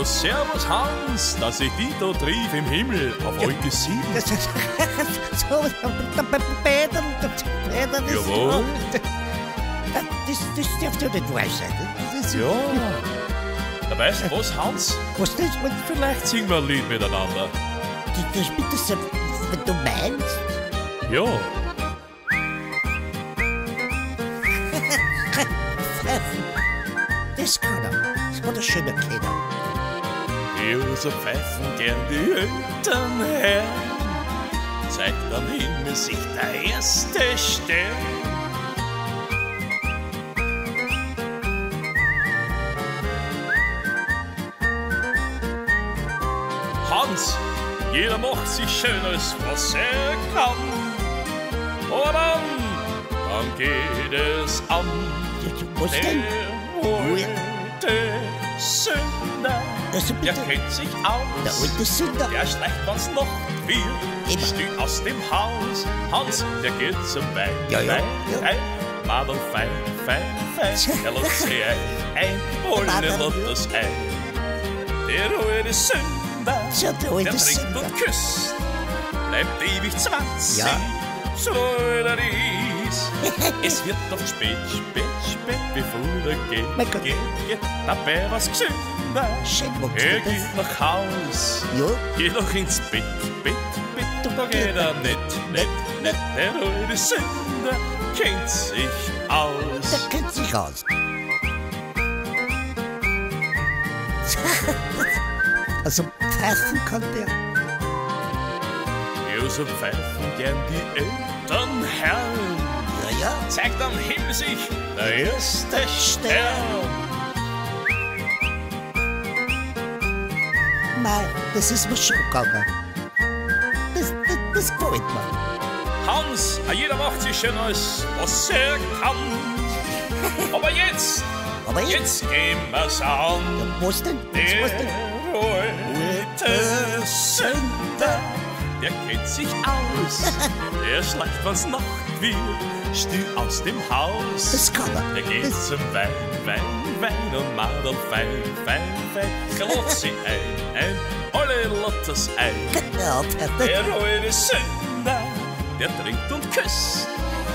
Ja, servus Hans, dass ich dich da trief im Himmel auf euch gesehen. Das ist so, Peter, Peter ist Jawohl. Das, das darf doch nicht wahr sein. Das ist, Ja. Da weißt du was, Hans? Was das, Vielleicht singen wir ein Lied miteinander. das, das bitte so, wenn du meinst? Ja. Das kann er. Das hat er schon erkennen. Wir so pfeifen gern die Eltern her. Zeigt am Himmel sich der erste Stern. Hans, jeder macht sich Schönes, was er kann. Aber dann, dann geht es an. Ja, Was denn? Alte Also der bitte, kennt sich der aus. alte Sünder. Der schleicht was noch wird, Immer. stieg aus dem Haus. Hans, der geht zum Wein, Ja, ja, Wein, ja. Wein. Madel fein, fein, fein, er lässt sie ein, ein, ja. das ein. Der alte Sünder, Ja, der der alte trinkt Sünder. und küsst, bleibt ewig 20, Ja. so er ist. Es wird doch spät, spät, spät, bevor er geht, Mein Gott. geht, geht, dabei was gesünder. Wo Er geht geht nach Haus, Ja, Geh doch ins Bett, Bett, Bett, da geht er nicht, nicht, nicht. Der alte Sünder kennt sich der aus. kennt sich aus. Also pfeifen kann der. Wir so pfeifen gern die Eltern Herren. Ja, ja. Zeigt am Himmel sich der erste Stern. Mei, das ist mir schon gegangen. Das, das, das gefällt mir. Hans, jeder macht sich schön aus, was er kann. Aber jetzt, Aber jetzt, jetzt gehen wir's an. was denn? Der Was denn? alte Sünder, der kennt sich aus. Der schleicht, was Nacht wird, still aus dem Haus. Das kann er. Der geht Das- zum Wein, Wein, Wein und Madel fein, fein, fein. Er lädt sie ein, ein, alle Lottes ein. Ja, der, Der der, alte Sünder, der trinkt und küsst,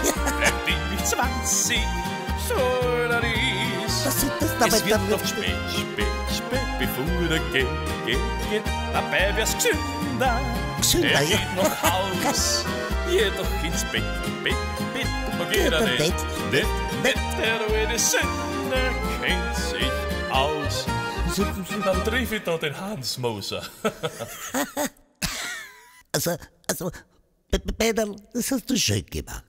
bleibt ewig 20, so er ist. was ist das da Es mit wird der doch spät, spät, bevor er geht, geht, geht. Dabei wär's gesünder. Gesünder, er ja. nach Haus, jedoch ins Bett, Bett, Bett. Da geht er Bett, nicht, Bett, nicht, nicht. Der alte Sünder kennt sich aus. Dann triff ich da den Hans Moser. Also, also, Peter, das hast du schön gemacht.